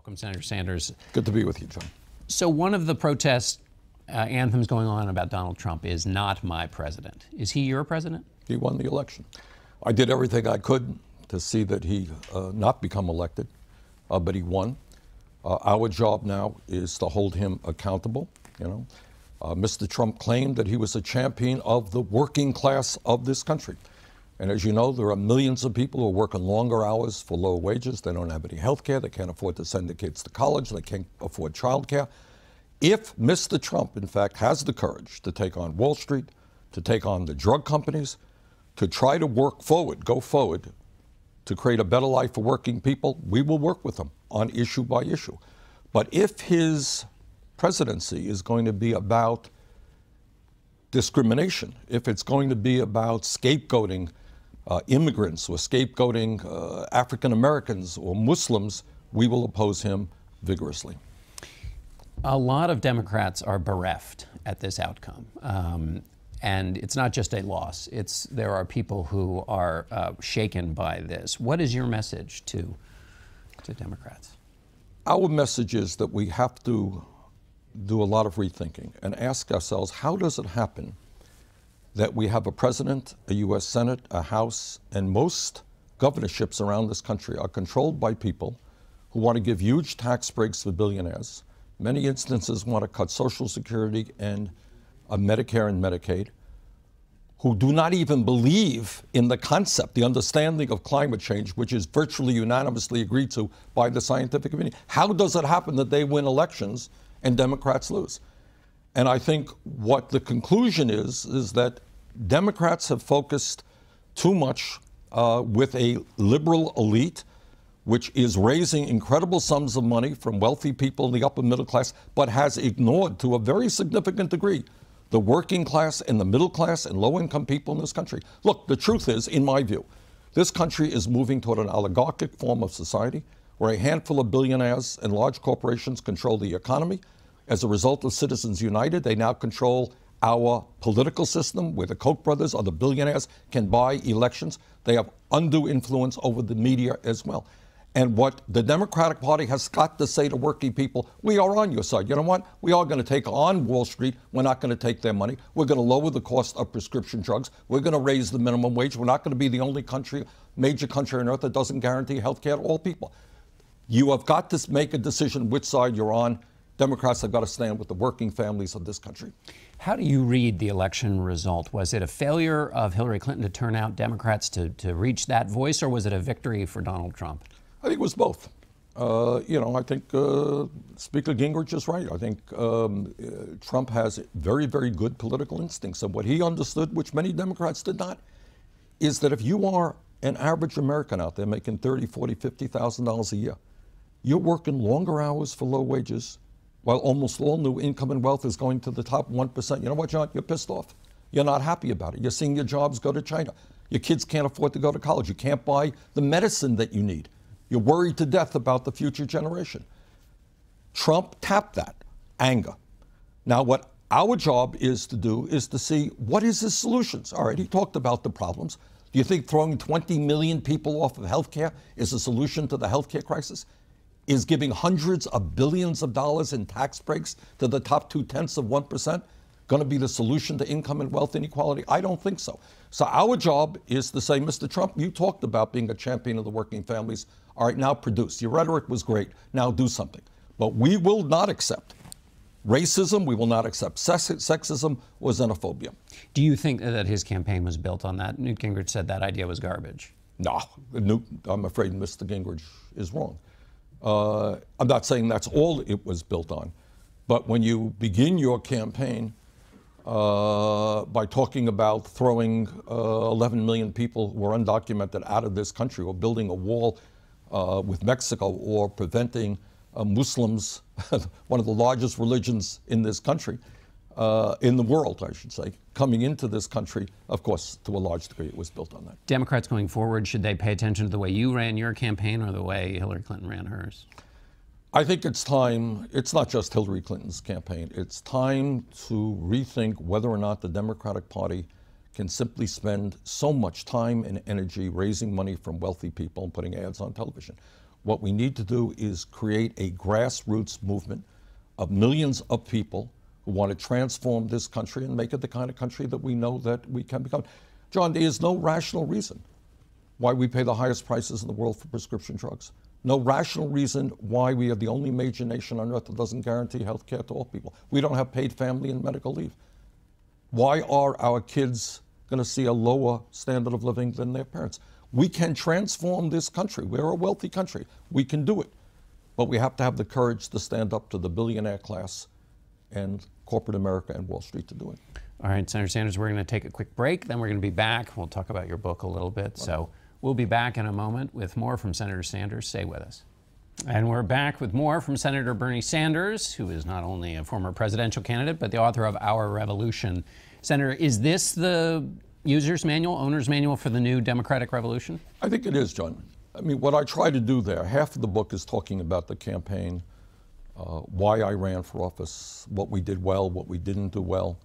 Welcome, Senator Sanders. Good to be with you, John. So, one of the protest uh, anthems going on about Donald Trump is not my president. Is he your president? He won the election. I did everything I could to see that he uh, not become elected, uh, but he won. Uh, our job now is to hold him accountable. You know, uh, Mr. Trump claimed that he was a champion of the working class of this country. And as you know, there are millions of people who are working longer hours for low wages. They don't have any health care. They can't afford to send their kids to college. They can't afford child care. If Mr. Trump, in fact, has the courage to take on Wall Street, to take on the drug companies, to try to work forward, go forward, to create a better life for working people, we will work with him on issue by issue. But if his presidency is going to be about discrimination, if it's going to be about scapegoating uh, immigrants or scapegoating uh, African Americans or Muslims, we will oppose him vigorously. A lot of Democrats are bereft at this outcome. Um, and it's not just a loss. It's there are people who are uh, shaken by this. What is your message to to Democrats? Our message is that we have to do a lot of rethinking and ask ourselves how does it happen that we have a president, a U.S. Senate, a House, and most governorships around this country are controlled by people who want to give huge tax breaks to billionaires. Many instances want to cut Social Security and uh, Medicare and Medicaid, who do not even believe in the concept, the understanding of climate change, which is virtually unanimously agreed to by the scientific community. How does it happen that they win elections and Democrats lose? And I think what the conclusion is, is that Democrats have focused too much uh, with a liberal elite, which is raising incredible sums of money from wealthy people in the upper middle class, but has ignored to a very significant degree the working class and the middle class and low income people in this country. Look, the truth is, in my view, this country is moving toward an oligarchic form of society where a handful of billionaires and large corporations control the economy. As a result of Citizens United, they now control our political system where the Koch brothers or the billionaires can buy elections. They have undue influence over the media as well. And what the Democratic Party has got to say to working people, we are on your side. You know what? We are going to take on Wall Street. We're not going to take their money. We're going to lower the cost of prescription drugs. We're going to raise the minimum wage. We're not going to be the only country, major country on earth that doesn't guarantee health care to all people. You have got to make a decision which side you're on. Democrats have got to stand with the working families of this country. How do you read the election result? Was it a failure of Hillary Clinton to turn out Democrats to, to reach that voice, or was it a victory for Donald Trump? I think it was both. Uh, you know, I think uh, Speaker Gingrich is right. I think um, uh, Trump has very, very good political instincts. And what he understood, which many Democrats did not, is that if you are an average American out there making thirty, forty, fifty thousand dollars a year, you're working longer hours for low wages, while almost all new income and wealth is going to the top one percent. You know what, John? You're pissed off. You're not happy about it. You're seeing your jobs go to China. Your kids can't afford to go to college. You can't buy the medicine that you need. You're worried to death about the future generation. Trump tapped that anger. Now, what our job is to do is to see what is his solutions. All right, he talked about the problems. Do you think throwing 20 million people off of health care is a solution to the health care crisis? Is giving hundreds of billions of dollars in tax breaks to the top two tenths of 1% going to be the solution to income and wealth inequality? I don't think so. So our job is to say, Mr. Trump, you talked about being a champion of the working families. All right, now produce. Your rhetoric was great. Now do something. But we will not accept racism. We will not accept sexism or xenophobia. Do you think that his campaign was built on that? Newt Gingrich said that idea was garbage. No, Newt, I'm afraid Mr. Gingrich is wrong. Uh, I'm not saying that's all it was built on. But when you begin your campaign uh, by talking about throwing uh, 11 million people who are undocumented out of this country or building a wall uh, with Mexico or preventing uh, Muslims, one of the largest religions in this country, uh, in the world, I should say, coming into this country, of course, to a large degree, it was built on that. Democrats going forward, should they pay attention to the way you ran your campaign or the way Hillary Clinton ran hers? I think it's time, it's not just Hillary Clinton's campaign, it's time to rethink whether or not the Democratic Party can simply spend so much time and energy raising money from wealthy people and putting ads on television. What we need to do is create a grassroots movement of millions of people who want to transform this country and make it the kind of country that we know that we can become. John, there is no rational reason why we pay the highest prices in the world for prescription drugs. No rational reason why we are the only major nation on earth that doesn't guarantee health care to all people. We don't have paid family and medical leave. Why are our kids going to see a lower standard of living than their parents? We can transform this country. We're a wealthy country. We can do it. But we have to have the courage to stand up to the billionaire class and corporate America and Wall Street to do it. All right, Senator Sanders, we're going to take a quick break. Then we're going to be back. We'll talk about your book a little bit. So we'll be back in a moment with more from Senator Sanders. Stay with us. And we're back with more from Senator Bernie Sanders, who is not only a former presidential candidate, but the author of Our Revolution. Senator, is this the user's manual, owner's manual for the new democratic revolution? I think it is, John. I mean, what I try to do there, half of the book is talking about the campaign, uh, why I ran for office, what we did well, what we didn't do well,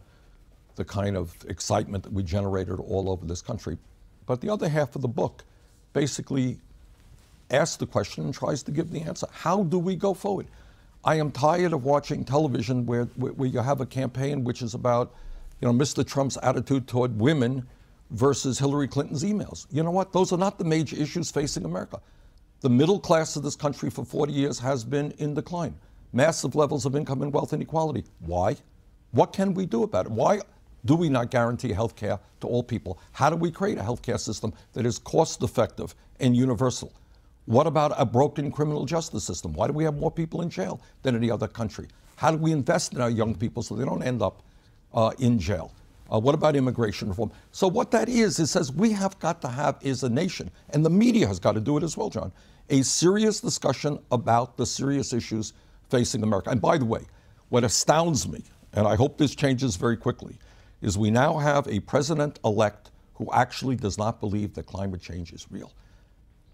the kind of excitement that we generated all over this country. But the other half of the book basically asks the question and tries to give the answer. How do we go forward? I am tired of watching television where, where you have a campaign which is about, you know, Mr. Trump's attitude toward women versus Hillary Clinton's emails. You know what? Those are not the major issues facing America. The middle class of this country for 40 years has been in decline. Massive levels of income and wealth inequality. Why? What can we do about it? Why do we not guarantee health care to all people? How do we create a health care system that is cost effective and universal? What about a broken criminal justice system? Why do we have more people in jail than any other country? How do we invest in our young people so they don't end up uh, in jail? Uh, what about immigration reform? So what that is, it says we have got to have as a nation, and the media has got to do it as well, John, a serious discussion about the serious issues facing America. And by the way, what astounds me, and I hope this changes very quickly, is we now have a president-elect who actually does not believe that climate change is real.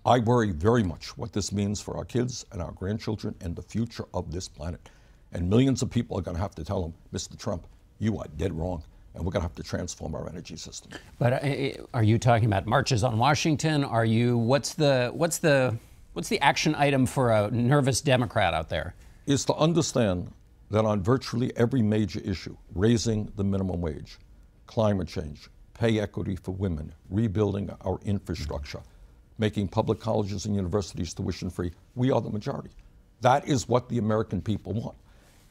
I worry very much what this means for our kids and our grandchildren and the future of this planet. And millions of people are going to have to tell him, Mr. Trump, you are dead wrong and we're going to have to transform our energy system. But uh, are you talking about marches on Washington? Are you what's the what's the what's the action item for a nervous Democrat out there? Is to understand that on virtually every major issue, raising the minimum wage, climate change, pay equity for women, rebuilding our infrastructure, making public colleges and universities tuition free, we are the majority. That is what the American people want.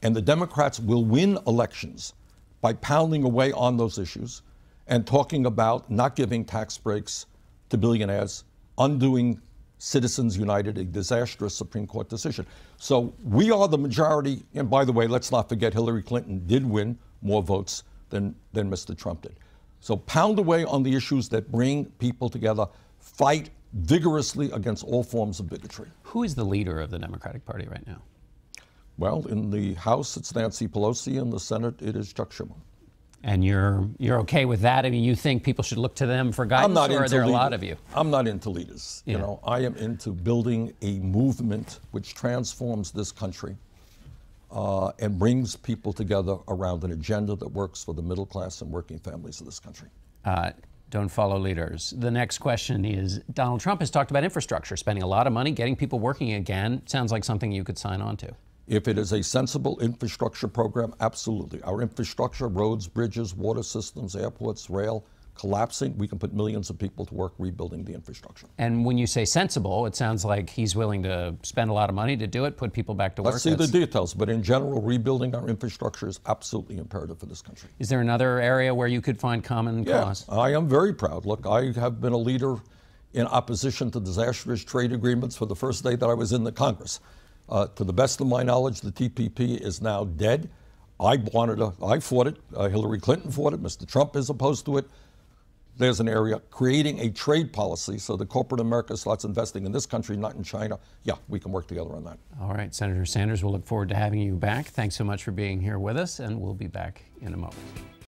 And the Democrats will win elections by pounding away on those issues and talking about not giving tax breaks to billionaires, undoing Citizens United, a disastrous Supreme Court decision. So we are the majority. And by the way, let's not forget Hillary Clinton did win more votes than, than Mr. Trump did. So pound away on the issues that bring people together, fight vigorously against all forms of bigotry. Who is the leader of the Democratic Party right now? Well, in the House, it's Nancy Pelosi. In the Senate, it is Chuck Schumer. And you're you're okay with that? I mean, you think people should look to them for guidance, I'm not or into are there leaders. a lot of you? I'm not into leaders. Yeah. You know, I am into building a movement which transforms this country uh, and brings people together around an agenda that works for the middle class and working families of this country. Uh, don't follow leaders. The next question is Donald Trump has talked about infrastructure, spending a lot of money, getting people working again. Sounds like something you could sign on to. If it is a sensible infrastructure program, absolutely. Our infrastructure, roads, bridges, water systems, airports, rail, collapsing, we can put millions of people to work rebuilding the infrastructure. And when you say sensible, it sounds like he's willing to spend a lot of money to do it, put people back to work. Let's see the details, but in general, rebuilding our infrastructure is absolutely imperative for this country. Is there another area where you could find common Yeah, cause? I am very proud. Look, I have been a leader in opposition to disastrous trade agreements for the first day that I was in the Congress. Uh, to the best of my knowledge, the TPP is now dead. I wanted I fought it. Uh, Hillary Clinton fought it. Mr. Trump is opposed to it. There's an area creating a trade policy so the corporate America starts investing in this country, not in China. Yeah, we can work together on that. All right, Senator Sanders, we'll look forward to having you back. Thanks so much for being here with us, and we'll be back in a moment.